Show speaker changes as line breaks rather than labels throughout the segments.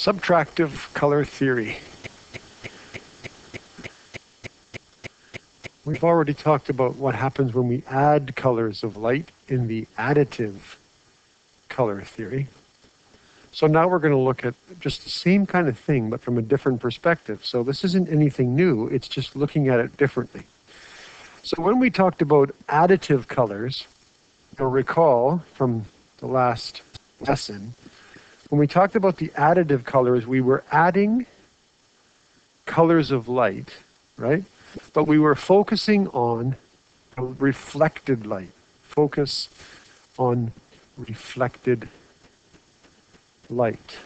Subtractive color theory. We've already talked about what happens when we add colors of light in the additive color theory. So now we're going to look at just the same kind of thing, but from a different perspective. So this isn't anything new, it's just looking at it differently. So when we talked about additive colors, you'll recall from the last lesson, when we talked about the additive colors, we were adding colors of light, right? But we were focusing on reflected light. Focus on reflected light.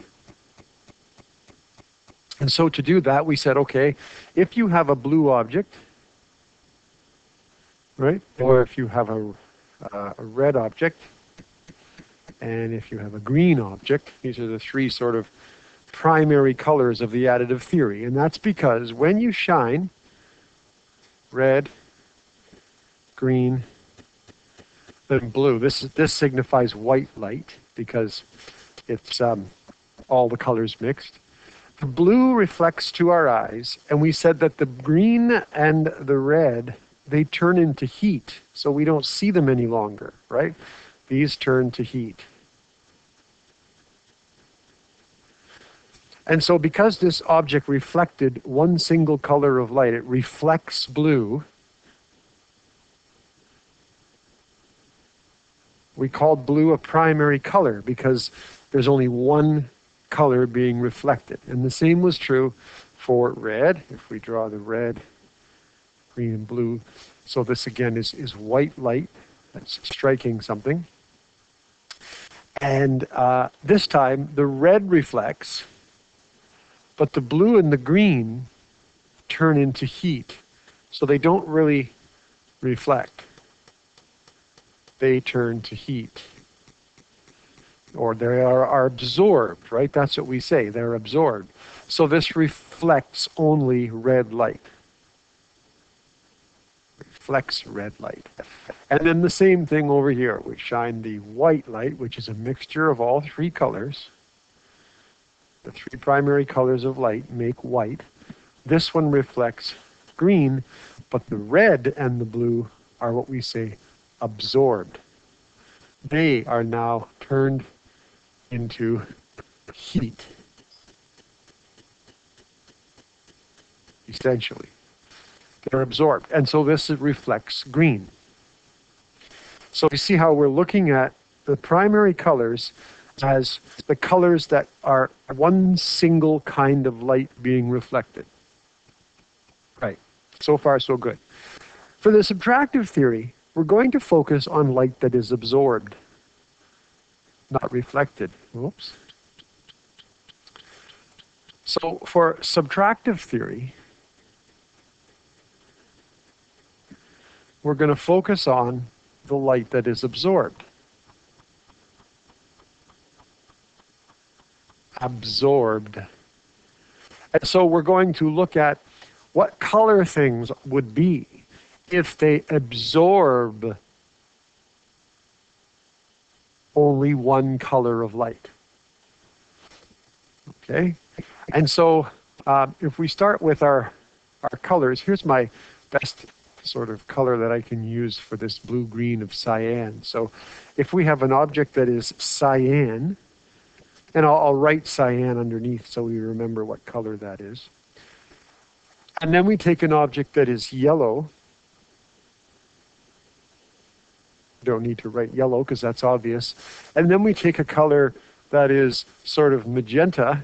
And so to do that, we said, okay, if you have a blue object, right, or if you have a, uh, a red object, and if you have a green object, these are the three sort of primary colors of the additive theory. And that's because when you shine red, green, then blue, this, this signifies white light because it's um, all the colors mixed. The blue reflects to our eyes, and we said that the green and the red, they turn into heat, so we don't see them any longer, right? These turn to heat. And so because this object reflected one single color of light, it reflects blue, we called blue a primary color because there's only one color being reflected. And the same was true for red. If we draw the red, green, and blue. So this again is, is white light that's striking something. And uh, this time the red reflects, but the blue and the green turn into heat. So they don't really reflect. They turn to heat or they are, are absorbed, right? That's what we say. They're absorbed. So this reflects only red light. Reflects red light. And then the same thing over here. We shine the white light, which is a mixture of all three colors. The three primary colors of light make white. This one reflects green, but the red and the blue are what we say absorbed. They are now turned into heat, essentially. They're absorbed. And so this reflects green. So you see how we're looking at the primary colors as the colors that are one single kind of light being reflected. Right. So far, so good. For the subtractive theory, we're going to focus on light that is absorbed not reflected. Oops. So for subtractive theory, we're going to focus on the light that is absorbed. Absorbed. And so we're going to look at what color things would be if they absorb only one color of light. Okay? And so uh, if we start with our, our colors, here's my best sort of color that I can use for this blue-green of cyan. So if we have an object that is cyan, and I'll, I'll write cyan underneath so we remember what color that is. And then we take an object that is yellow, don't need to write yellow because that's obvious. And then we take a color that is sort of magenta.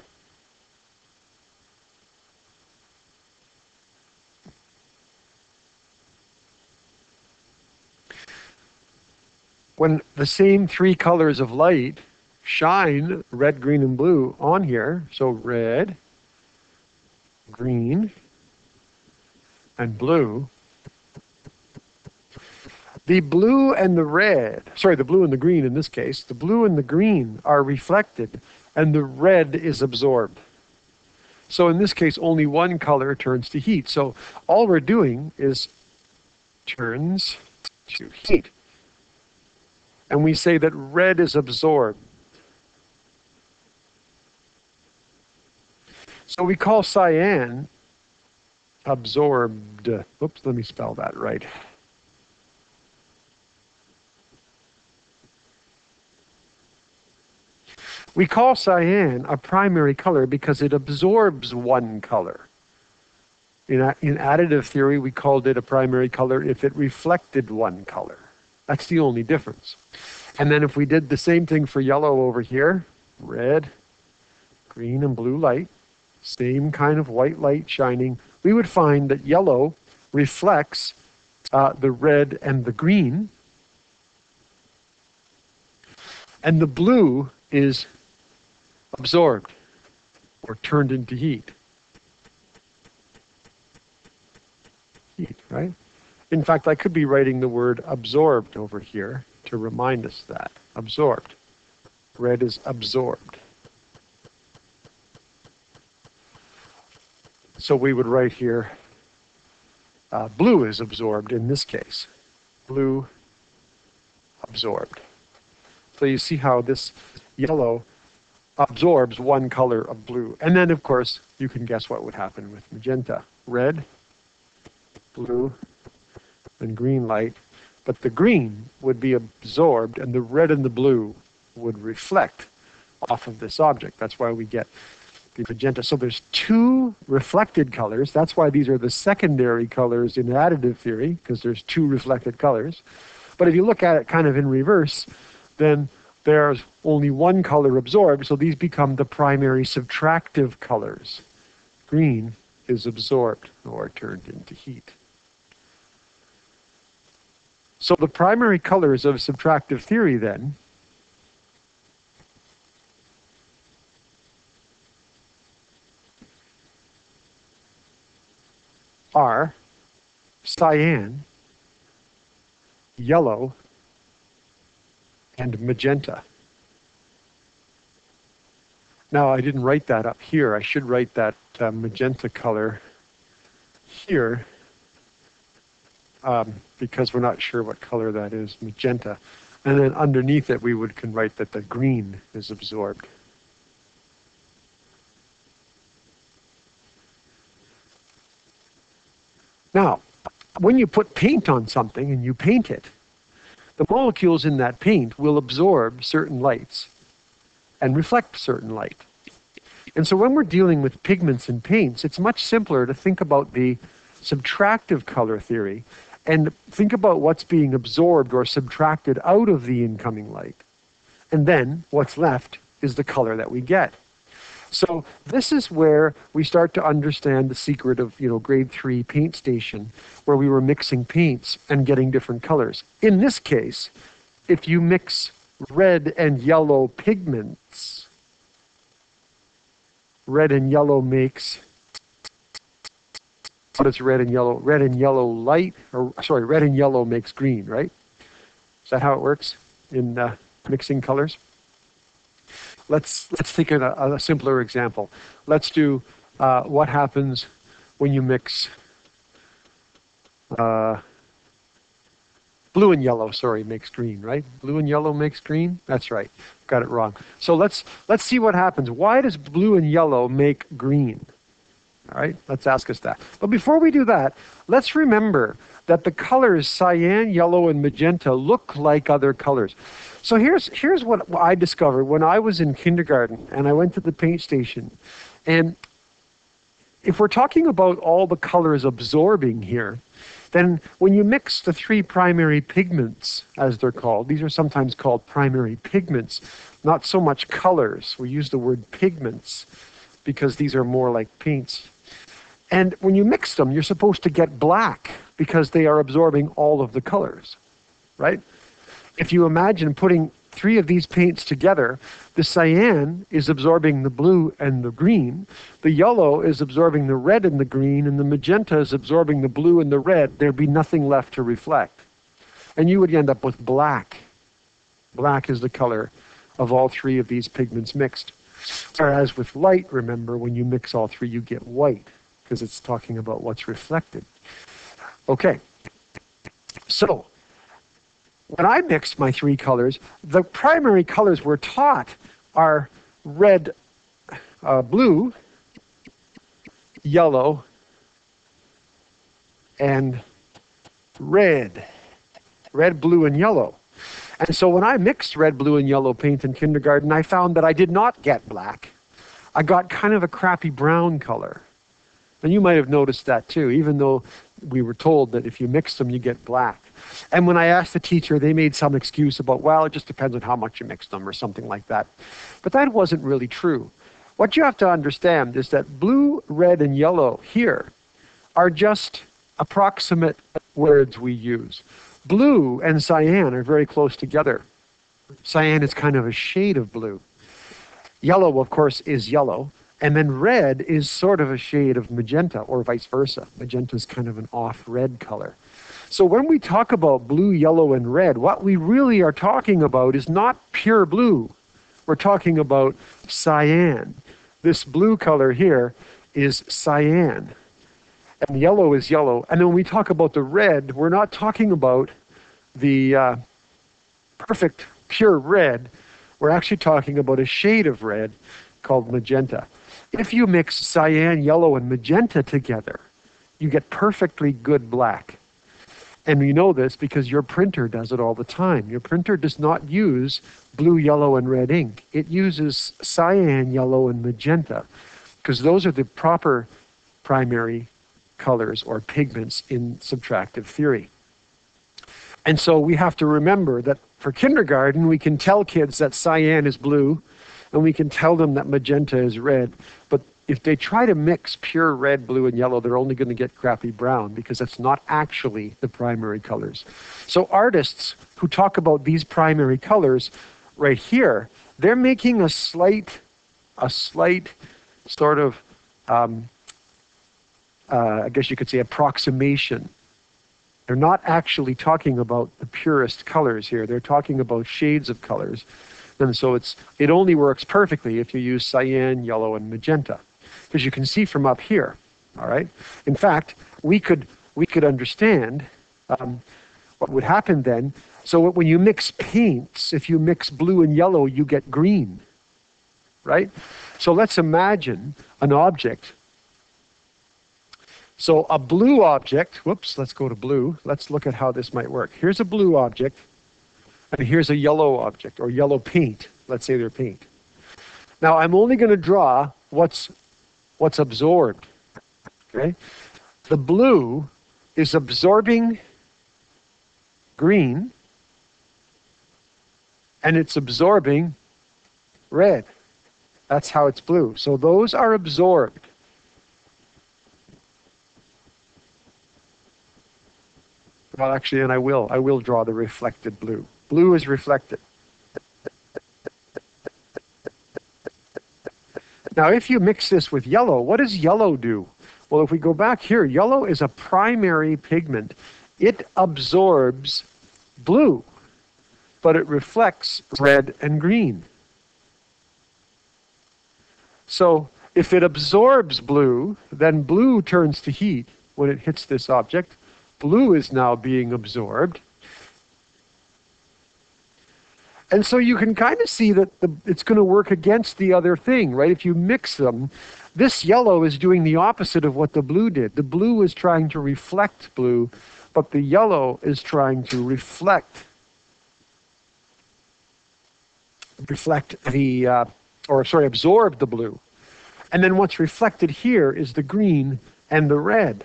When the same three colors of light shine, red, green, and blue, on here, so red, green, and blue, the blue and the red, sorry, the blue and the green in this case, the blue and the green are reflected and the red is absorbed. So in this case, only one color turns to heat. So all we're doing is turns to heat. And we say that red is absorbed. So we call cyan absorbed. Oops, let me spell that right. We call cyan a primary color because it absorbs one color. In, in additive theory, we called it a primary color if it reflected one color. That's the only difference. And then if we did the same thing for yellow over here, red, green, and blue light, same kind of white light shining, we would find that yellow reflects uh, the red and the green, and the blue is absorbed or turned into heat. Heat, right? In fact, I could be writing the word absorbed over here to remind us that. Absorbed. Red is absorbed. So we would write here, uh, blue is absorbed in this case. Blue absorbed. So you see how this yellow absorbs one color of blue. And then, of course, you can guess what would happen with magenta. Red, blue, and green light. But the green would be absorbed, and the red and the blue would reflect off of this object. That's why we get the magenta. So there's two reflected colors. That's why these are the secondary colors in additive theory, because there's two reflected colors. But if you look at it kind of in reverse, then there's only one color absorbed, so these become the primary subtractive colors. Green is absorbed or turned into heat. So the primary colors of subtractive theory then are cyan, yellow, and magenta. Now, I didn't write that up here. I should write that uh, magenta color here um, because we're not sure what color that is, magenta. And then underneath it, we would can write that the green is absorbed. Now, when you put paint on something and you paint it, the molecules in that paint will absorb certain lights and reflect certain light. And so when we're dealing with pigments and paints, it's much simpler to think about the subtractive color theory and think about what's being absorbed or subtracted out of the incoming light. And then what's left is the color that we get. So this is where we start to understand the secret of, you know, grade three paint station, where we were mixing paints and getting different colors. In this case, if you mix red and yellow pigments, red and yellow makes what is red and yellow? Red and yellow light, or sorry, red and yellow makes green, right? Is that how it works in uh, mixing colors? Let's let's take a, a simpler example. Let's do uh, what happens when you mix uh, blue and yellow. Sorry, makes green, right? Blue and yellow makes green. That's right. Got it wrong. So let's let's see what happens. Why does blue and yellow make green? All right, let's ask us that. But before we do that, let's remember that the colors cyan, yellow, and magenta look like other colors. So here's here's what I discovered when I was in kindergarten and I went to the paint station. And if we're talking about all the colors absorbing here, then when you mix the three primary pigments, as they're called, these are sometimes called primary pigments, not so much colors. We use the word pigments because these are more like paints. And when you mix them, you're supposed to get black because they are absorbing all of the colors, right? if you imagine putting three of these paints together, the cyan is absorbing the blue and the green, the yellow is absorbing the red and the green, and the magenta is absorbing the blue and the red, there'd be nothing left to reflect. And you would end up with black. Black is the color of all three of these pigments mixed. Whereas with light, remember, when you mix all three, you get white, because it's talking about what's reflected. Okay. So, when I mixed my three colors, the primary colors we're taught are red, uh, blue, yellow, and red. Red, blue, and yellow. And so when I mixed red, blue, and yellow paint in kindergarten, I found that I did not get black. I got kind of a crappy brown color. And you might have noticed that too, even though we were told that if you mix them, you get black. And when I asked the teacher, they made some excuse about, well, it just depends on how much you mix them or something like that. But that wasn't really true. What you have to understand is that blue, red, and yellow here are just approximate words we use. Blue and cyan are very close together. Cyan is kind of a shade of blue. Yellow, of course, is yellow. And then red is sort of a shade of magenta, or vice versa. Magenta is kind of an off red color. So when we talk about blue, yellow, and red, what we really are talking about is not pure blue. We're talking about cyan. This blue color here is cyan. And yellow is yellow. And when we talk about the red, we're not talking about the uh, perfect pure red. We're actually talking about a shade of red called magenta. If you mix cyan, yellow, and magenta together, you get perfectly good black. And we know this because your printer does it all the time. Your printer does not use blue, yellow, and red ink. It uses cyan, yellow, and magenta because those are the proper primary colors or pigments in subtractive theory. And so we have to remember that for kindergarten, we can tell kids that cyan is blue and we can tell them that magenta is red. But if they try to mix pure red, blue, and yellow, they're only going to get crappy brown because that's not actually the primary colors. So artists who talk about these primary colors right here, they're making a slight, a slight sort of, um, uh, I guess you could say, approximation. They're not actually talking about the purest colors here. They're talking about shades of colors. And so it's it only works perfectly if you use cyan, yellow, and magenta. Because you can see from up here. All right. In fact, we could we could understand um, what would happen then. So when you mix paints, if you mix blue and yellow, you get green. Right? So let's imagine an object. So a blue object, whoops, let's go to blue. Let's look at how this might work. Here's a blue object. And here's a yellow object or yellow paint. Let's say they're paint. Now I'm only going to draw what's what's absorbed. Okay? The blue is absorbing green and it's absorbing red. That's how it's blue. So those are absorbed. Well, actually, and I will. I will draw the reflected blue. Blue is reflected. Now, if you mix this with yellow, what does yellow do? Well, if we go back here, yellow is a primary pigment. It absorbs blue, but it reflects red and green. So if it absorbs blue, then blue turns to heat when it hits this object. Blue is now being absorbed. And so you can kind of see that the, it's going to work against the other thing, right? If you mix them, this yellow is doing the opposite of what the blue did. The blue is trying to reflect blue, but the yellow is trying to reflect reflect the uh, or sorry absorb the blue. And then what's reflected here is the green and the red.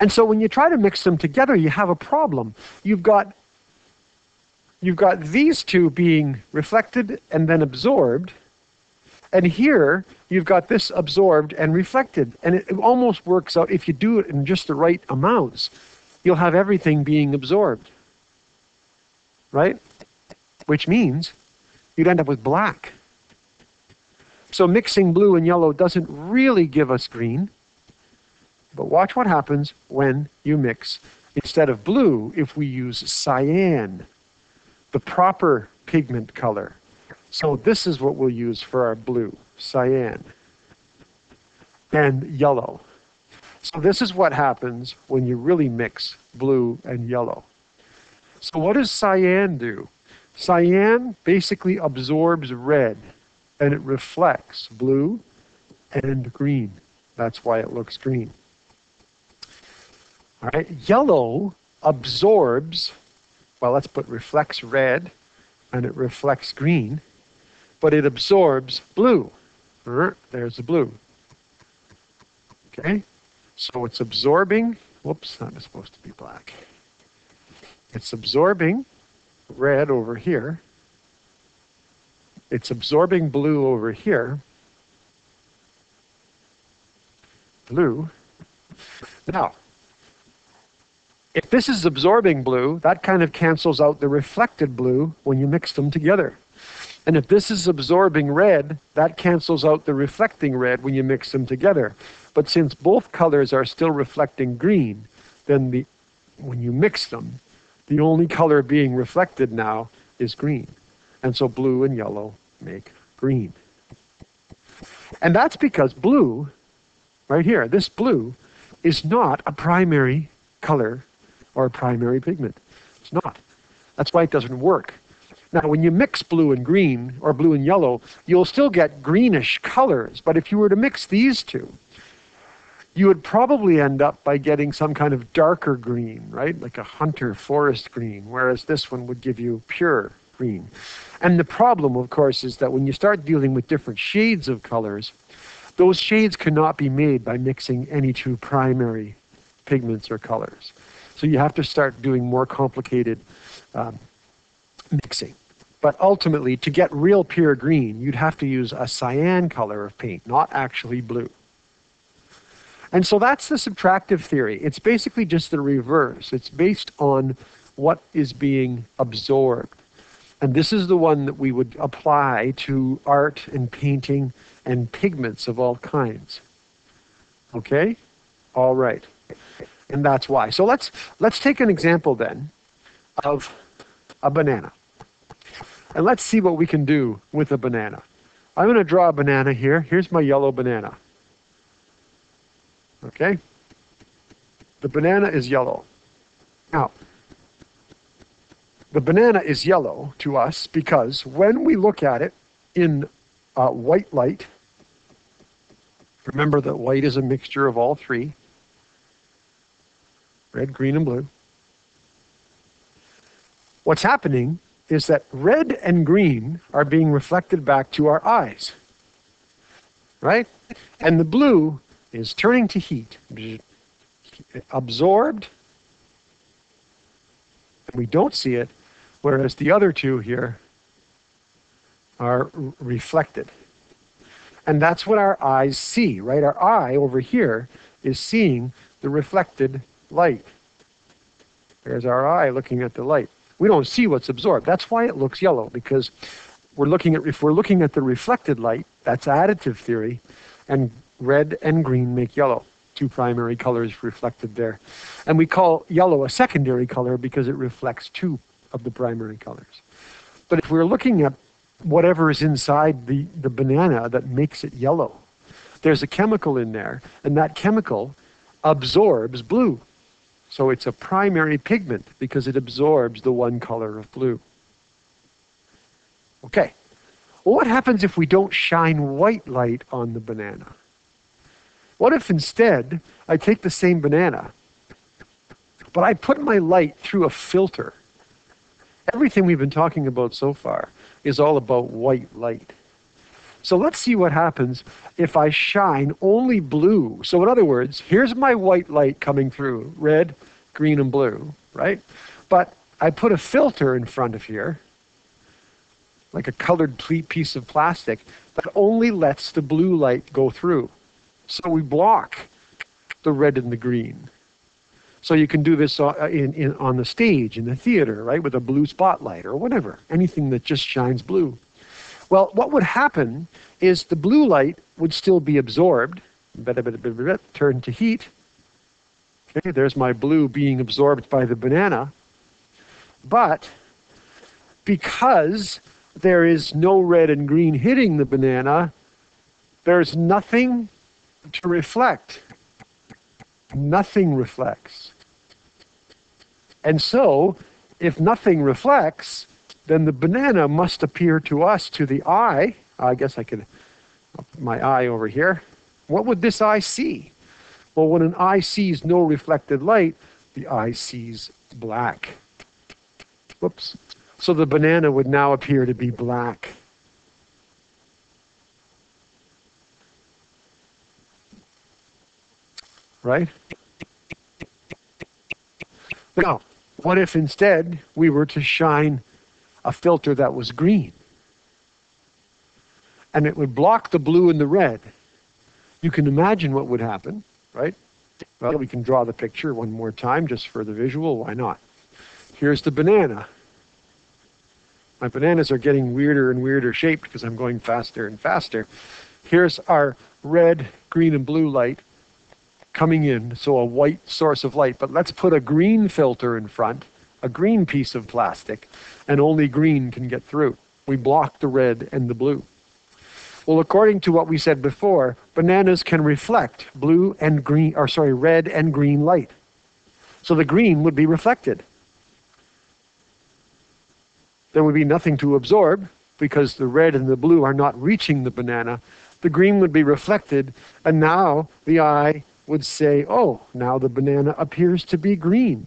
And so when you try to mix them together, you have a problem. You've got you've got these two being reflected and then absorbed. And here, you've got this absorbed and reflected. And it, it, almost works out, if you do it in just the right amounts, you'll have everything being absorbed. Right? Which means you'd end up with black. So mixing blue and yellow doesn't really give us green. But watch what happens when you mix, instead of blue, if we use cyan the proper pigment color. So this is what we'll use for our blue, cyan, and yellow. So this is what happens when you really mix blue and yellow. So what does cyan do? Cyan basically absorbs red and it reflects blue and green. That's why it looks green. All right, yellow absorbs, well, let's put reflects red and it reflects green, but it absorbs blue. Uh-huh, there's the blue. Okay, so it's absorbing, whoops, that is supposed to be black. It's absorbing red over here. It's absorbing blue over here. Blue. Now, if this is absorbing blue, that kind of cancels out the reflected blue when you mix them together. And if this is absorbing red, that cancels out the reflecting red when you mix them together. But since both colors are still reflecting green, then the, when you mix them, the only color being reflected now is green. And so blue and yellow make green. And that's because blue, right here, this blue, is not a primary color or a primary pigment. It's not. That's why it doesn't work. Now, when you mix blue and green, or blue and yellow, you'll still get greenish colors. But if you were to mix these two, you would probably end up by getting some kind of darker green, right? Like a hunter forest green, whereas this one would give you pure green. And the problem, of course, is that when you start dealing with different shades of colors, those shades cannot be made by mixing any two primary pigments or colors. So you have to start doing more complicated um, mixing. But ultimately, to get real pure green, you'd have to use a cyan color of paint, not actually blue. And so that's the subtractive theory. It's basically just the reverse. It's based on what is being absorbed. And this is the one that we would apply to art and painting and pigments of all kinds. Okay? All right. And that's why. So let's let's take an example then of a banana. And let's see what we can do with a banana. I'm going to draw a banana here. Here's my yellow banana. Okay? The banana is yellow. Now, the banana is yellow to us because when we look at it in uh, white light, remember that white is a mixture of all three red, green, and blue. What's happening is that red and green are being reflected back to our eyes, right? And the blue is turning to heat, absorbed, and we don't see it, whereas the other two here are reflected. And that's what our eyes see, right? Our eye over here is seeing the reflected light. There's our eye looking at the light. We don't see what's absorbed. That's why it looks yellow, because we're looking at if we're looking at the reflected light, that's additive theory, and red and green make yellow, two primary colors reflected there. And we call yellow a secondary color because it reflects two of the primary colors. But if we're looking at whatever is inside the, the banana that makes it yellow, there's a chemical in there, and that chemical absorbs blue. So it's a primary pigment because it absorbs the one color of blue. Okay. Well, what happens if we don't shine white light on the banana? What if instead I take the same banana, but I put my light through a filter? Everything we've been talking about so far is all about white light. So let's see what happens if I shine only blue. So in other words, here's my white light coming through, red, green, and blue, right? But I put a filter in front of here, like a colored piece of plastic, that only lets the blue light go through. So we block the red and the green. So you can do this uh, in, in, on the stage, in the theater, right, with a blue spotlight or whatever, anything that just shines blue. Well, what would happen is the blue light would still be absorbed, turn to heat. Okay, there's my blue being absorbed by the banana. But because there is no red and green hitting the banana, there's nothing to reflect. Nothing reflects. And so, if nothing reflects, then the banana must appear to us, to the eye. I guess I could, put my eye over here, What would this eye see? Well, when an eye sees no reflected light, the eye sees black. Whoops. So the banana would now appear to be black. Right? Now, what if instead we were to shine a filter that was green? And it would block the blue and the red. You can imagine what would happen, right? Well, we can draw the picture one more time just for the visual. Why not? Here's the banana. My bananas are getting weirder and weirder shaped because I'm going faster and faster. Here's our red, green, and blue light coming in, so a white source of light. But let's put a green filter in front, a green piece of plastic, and only green can get through. We block the red and the blue. Well, according to what we said before, bananas can reflect blue and green, or sorry, red and green light. So the green would be reflected. There would be nothing to absorb because the red and the blue are not reaching the banana. The green would be reflected, and now the eye would say, oh, now the banana appears to be green.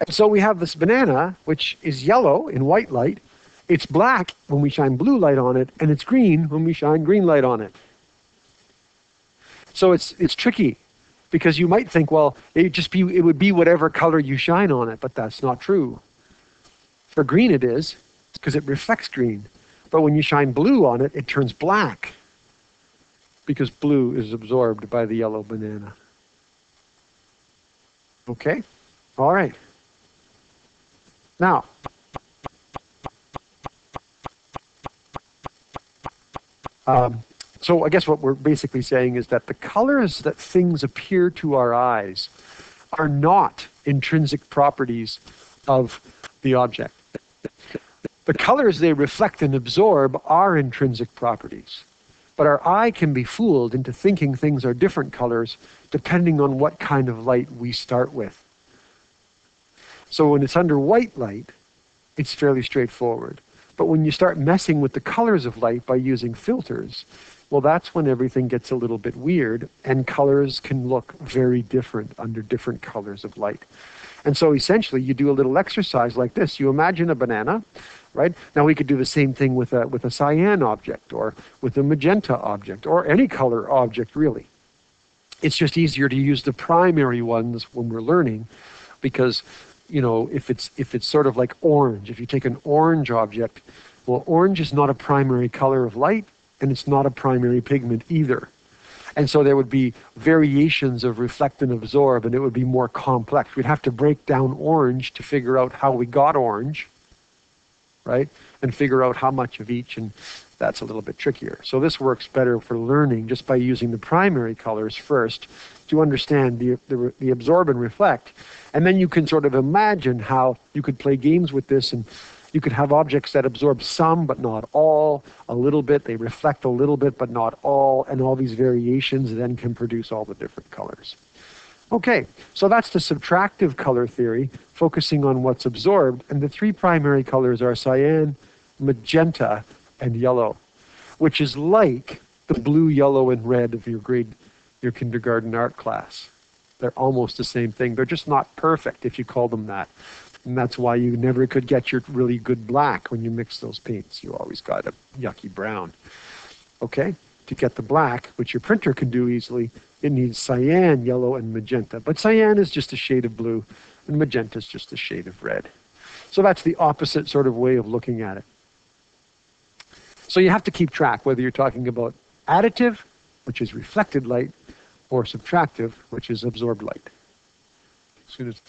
And so we have this banana, which is yellow in white light. It's black when we shine blue light on it, and it's green when we shine green light on it. So it's, it's tricky because you might think, well, it just be it would be whatever color you shine on it, but that's not true. For green it is, because it reflects green. But when you shine blue on it, it turns black because blue is absorbed by the yellow banana. Okay? All right. Now, um, so I guess what we're basically saying is that the colors that things appear to our eyes are not intrinsic properties of the object. The colors they reflect and absorb are intrinsic properties. But our eye can be fooled into thinking things are different colors depending on what kind of light we start with. So when it's under white light, it's fairly straightforward. But when you start messing with the colors of light by using filters, well, that's when everything gets a little bit weird and colors can look very different under different colors of light. And so essentially, you do a little exercise like this. You imagine a banana, right? Now we could do the same thing with a, with a cyan object or with a magenta object or any color object, really. It's just easier to use the primary ones when we're learning because, you know, if it's, if it's sort of like orange, if you take an orange object, well, orange is not a primary color of light and it's not a primary pigment either. And so there would be variations of reflect and absorb, and it would be more complex. We'd have to break down orange to figure out how we got orange, right? And figure out how much of each, and that's a little bit trickier. So this works better for learning just by using the primary colors first to understand the, the, the absorb and reflect. And then you can sort of imagine how you could play games with this and you could have objects that absorb some but not all, a little bit, they reflect a little bit but not all, and all these variations then can produce all the different colors. Okay, so that's the subtractive color theory, focusing on what's absorbed, and the three primary colors are cyan, magenta, and yellow, which is like the blue, yellow, and red of your grade, your kindergarten art class. They're almost the same thing. They're just not perfect if you call them that. And that's why you never could get your really good black when you mix those paints. You always got a yucky brown. Okay? To get the black, which your printer can do easily, it needs cyan, yellow, and magenta. But cyan is just a shade of blue, and magenta is just a shade of red. So that's the opposite sort of way of looking at it. So you have to keep track whether you're talking about additive, which is reflected light, or subtractive, which is absorbed light. As soon as